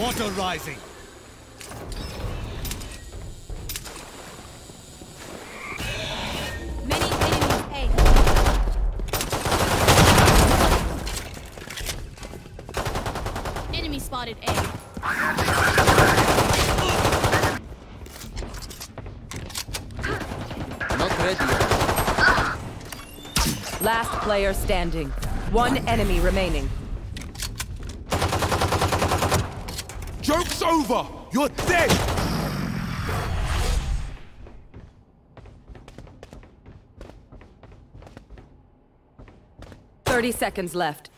Water rising. Many enemies A. Enemy spotted A. Not ready. Last player standing. One enemy remaining. Joke's over! You're dead! Thirty seconds left.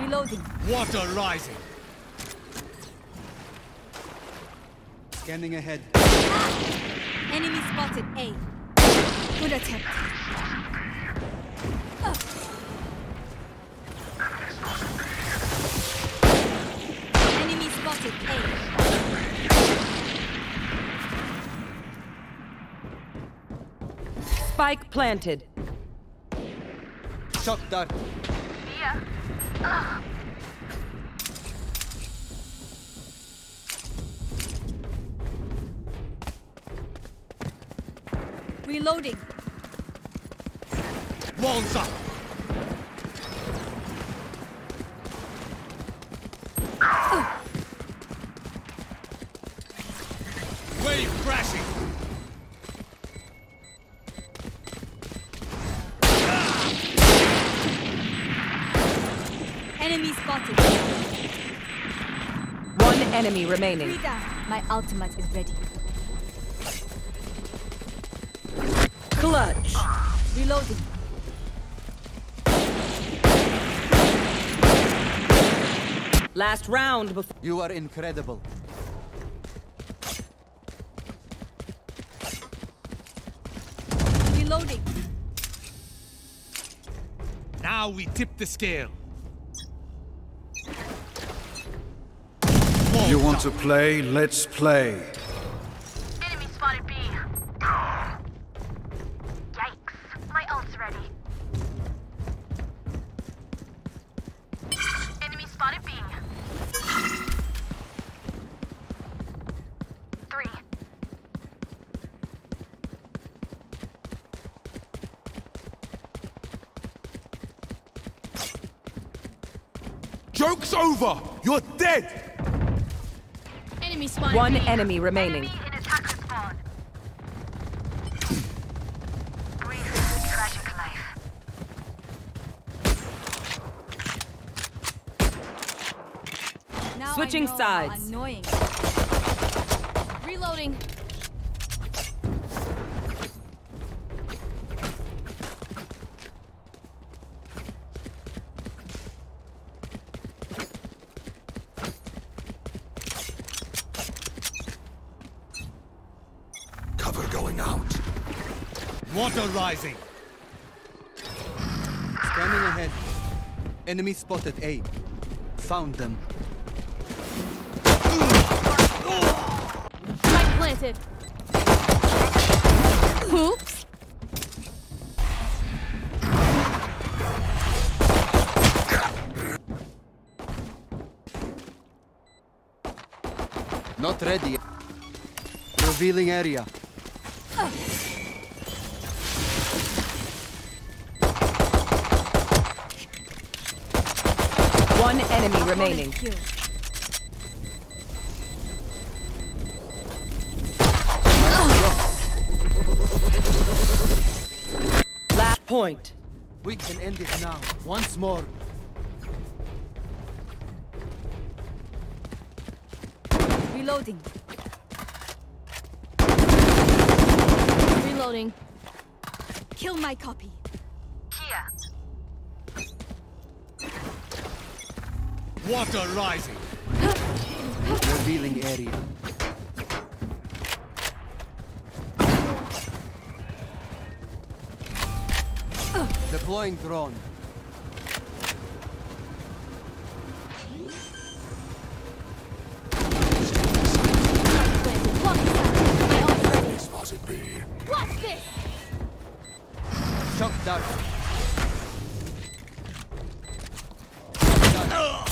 Reloading. Water rising. Scanning ahead. Enemy spotted A. Good attempt. Enemy spotted A. Spike planted. Shock dart. Ah. Reloading. Walls up. Wave crashing. Enemy spotted. One enemy remaining. Three. My ultimate is ready. Clutch. Reloading. Last round before. You are incredible. Reloading. Now we tip the scale. You want to play? Let's play. Joke's over! You're dead! Enemy spotted One B. enemy remaining. Enemy in attacker spawn. Breathe tragic life. Now Switching sides. Annoying. Reloading. Water rising. Scanning ahead. Enemy spotted A. Found them. Spike planted. Oops. Not ready. Revealing area. One enemy remaining. Kill. Last point. We can end it now. Once more. Reloading. Reloading. Kill my copy. Here. Water rising. Revealing area. Deploying drone. What's this? Shut down. Shut down.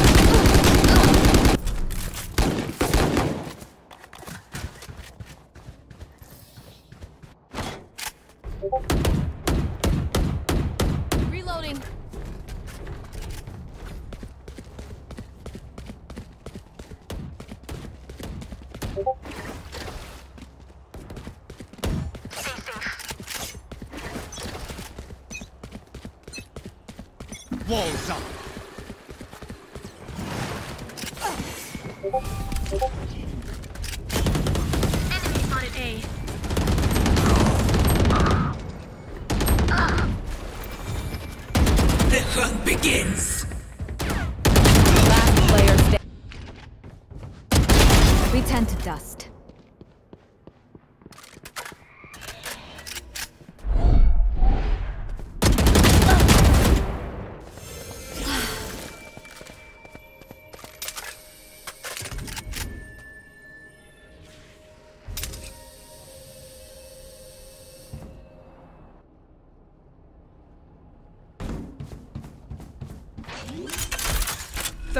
Walls up. Enemy spotted A. Last player standing. We turn to dust.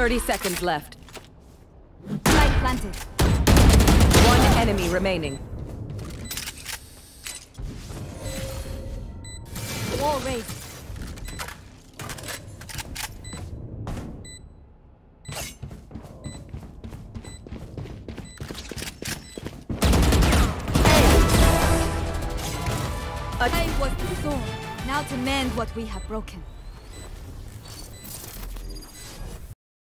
Thirty seconds left. Light planted. One enemy remaining. Wall raised. I was the sword. Now to mend what we have broken.